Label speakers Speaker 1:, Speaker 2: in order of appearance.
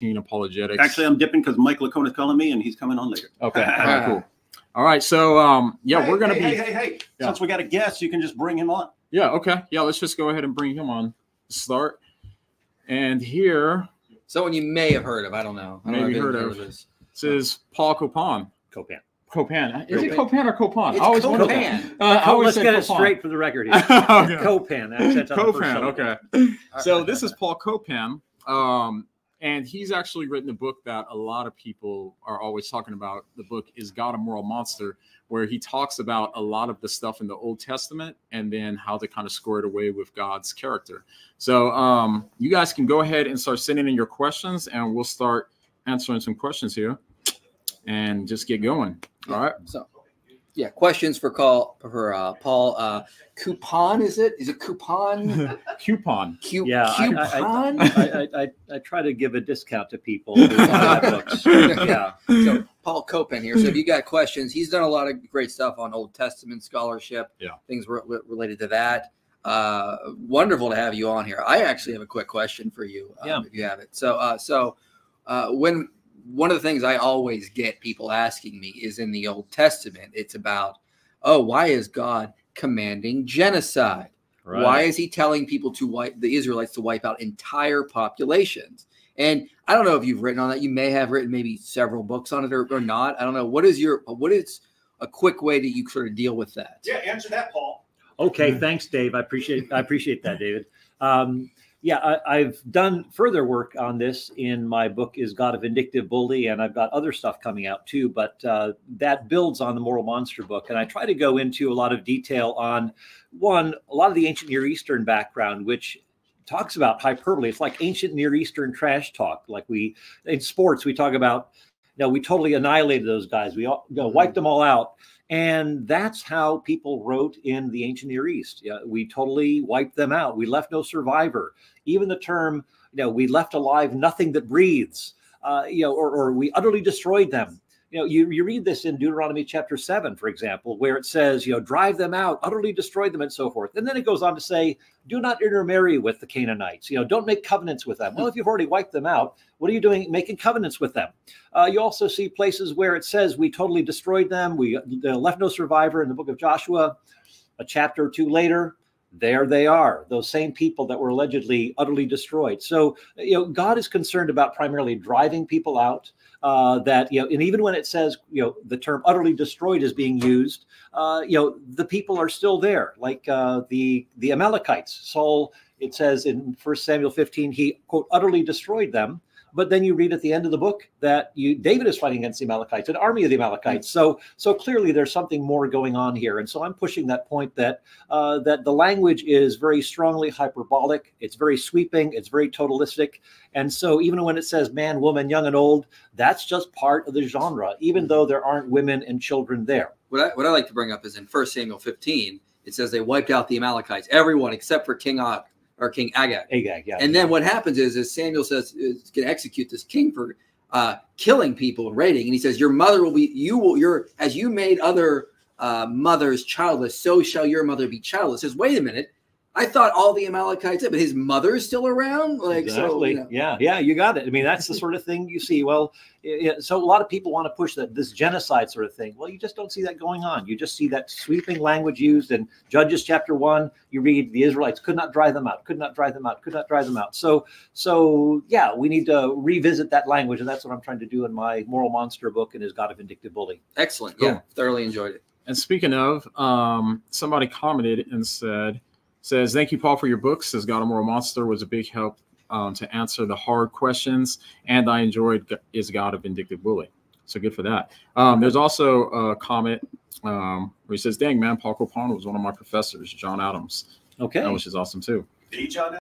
Speaker 1: apologetics.
Speaker 2: Actually, I'm dipping because Mike Licona is calling me, and he's coming on later.
Speaker 1: okay, all right, cool. All right, so um, yeah,
Speaker 2: Hey,
Speaker 1: we're gonna
Speaker 2: hey,
Speaker 1: be
Speaker 2: Hey, hey, hey!
Speaker 1: Yeah.
Speaker 2: Since we got a guest, you can just bring him on.
Speaker 1: yeah, okay, yeah. Let's just go ahead and bring him on. Start, and here
Speaker 3: Someone you may have heard of. I don't know. I don't
Speaker 1: Maybe
Speaker 3: know if
Speaker 1: heard of.
Speaker 3: this.
Speaker 1: this is Paul Copan.
Speaker 4: Copan.
Speaker 1: Copan. Is it
Speaker 3: Copan.
Speaker 1: Copan or Copan?
Speaker 3: It's
Speaker 1: I always wondered.
Speaker 3: Copan.
Speaker 1: Uh, I always
Speaker 4: let's
Speaker 1: said
Speaker 4: get it straight for the record here.
Speaker 1: Okay.
Speaker 4: Copan. Accent on the first
Speaker 1: Copan.
Speaker 4: syllable.
Speaker 1: Okay. So this is Paul Copan, um, and he's actually written a book that a lot of people are always talking about. The book is God a Moral Monster, where he talks about a lot of the stuff in the Old Testament and then how to kind of square it away with God's character. So um, you guys can go ahead and start sending in your questions, and we'll start answering some questions here, and just get going. All right.
Speaker 3: So, yeah, questions for call for uh, Paul. Uh, coupon is it? Is it coupon?
Speaker 1: Coupon.
Speaker 3: Cu-
Speaker 4: Yeah, I,
Speaker 3: coupon.
Speaker 4: I, I, I, I, I try to give a discount to people books. Yeah.
Speaker 3: so Paul Copan here. So if you got questions, he's done a lot of great stuff on Old Testament scholarship.
Speaker 1: Yeah.
Speaker 3: things re- re- related to that. Uh, wonderful to have you on here. I actually have a quick question for you. um,
Speaker 4: Yeah.
Speaker 3: if you have it. So, uh, so uh, when one of the things I always get people asking me is in the Old Testament. It's about, oh, why is God commanding genocide?
Speaker 4: Right.
Speaker 3: Why is he telling people to wipe the Israelites to wipe out entire populations? And I don't know if you've written on that. You may have written maybe several books on it or, or not. I don't know. What is your what is a quick way that you sort of deal with that?
Speaker 2: Yeah, answer that, Paul.
Speaker 4: Okay, thanks, Dave. I appreciate I appreciate that, David. Um, yeah, I, I've done further work on this in my book "Is God a Vindictive Bully," and I've got other stuff coming out too. But uh, that builds on the Moral Monster book, and I try to go into a lot of detail on one, a lot of the ancient Near Eastern background, which talks about hyperbole. It's like ancient Near Eastern trash talk. Like we in sports, we talk about, know, we totally annihilated those guys. We all, you know, wiped them all out. And that's how people wrote in the ancient Near East. Yeah, we totally wiped them out. We left no survivor. Even the term, you know, we left alive nothing that breathes, uh, you know, or, or we utterly destroyed them. You know, you, you read this in Deuteronomy chapter seven, for example, where it says, you know, drive them out, utterly destroy them, and so forth. And then it goes on to say, do not intermarry with the Canaanites. You know, don't make covenants with them. Well, if you've already wiped them out, what are you doing making covenants with them? Uh, you also see places where it says we totally destroyed them. We left no survivor in the book of Joshua. A chapter or two later, there they are, those same people that were allegedly utterly destroyed. So, you know, God is concerned about primarily driving people out. Uh, that you know, and even when it says you know the term utterly destroyed is being used, uh, you know, the people are still there, like uh, the the Amalekites. Saul, it says in First Samuel 15, he quote utterly destroyed them. But then you read at the end of the book that you David is fighting against the Amalekites, an army of the Amalekites. So so clearly there's something more going on here, and so I'm pushing that point that uh, that the language is very strongly hyperbolic. It's very sweeping. It's very totalistic, and so even when it says man, woman, young and old, that's just part of the genre, even though there aren't women and children there.
Speaker 3: What I, what I like to bring up is in First Samuel 15, it says they wiped out the Amalekites, everyone except for King Og or King Agag.
Speaker 4: Agag, yeah.
Speaker 3: And then what happens is, is Samuel says is going to execute this king for uh, killing people and raiding, and he says, "Your mother will be you will your as you made other uh, mothers childless, so shall your mother be childless." Says, "Wait a minute, I thought all the Amalekites, but his mother is still around." Like so, you know.
Speaker 4: Yeah, yeah, you got it. I mean, that's the sort of thing you see. Well, i- i- so a lot of people want to push that this genocide sort of thing. Well, you just don't see that going on. You just see that sweeping language used in Judges chapter one. You read the Israelites could not drive them out, could not drive them out, could not drive them out. So, so yeah, we need to revisit that language, and that's what I'm trying to do in my Moral Monster book and his God of Vindictive Bully?
Speaker 3: excellent.
Speaker 1: Cool.
Speaker 3: Yeah, thoroughly enjoyed it.
Speaker 1: And speaking of, um, somebody commented and said, says, thank you, Paul, for your books. Says God a Moral Monster was a big help um, to answer the hard questions. And I enjoyed Is God a Vindictive Bully? So good for that. Um, there's also a comment um, where he says, dang, man, Paul Copan was one of my professors, John Adams,
Speaker 4: Okay.
Speaker 1: which is awesome too.
Speaker 2: The John